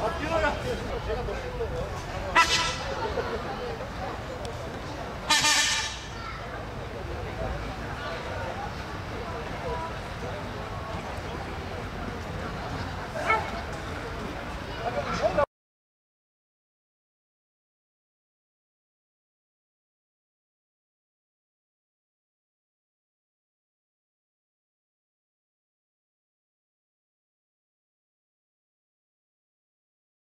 아, 뛰어라!